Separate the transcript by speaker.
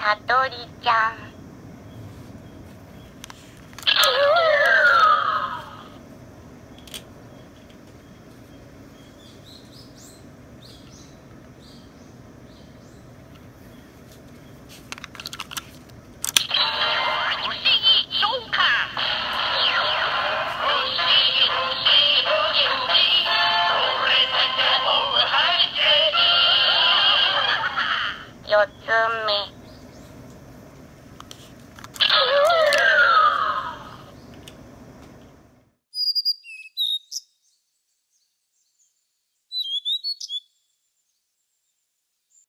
Speaker 1: さとりちゃん。四つ目。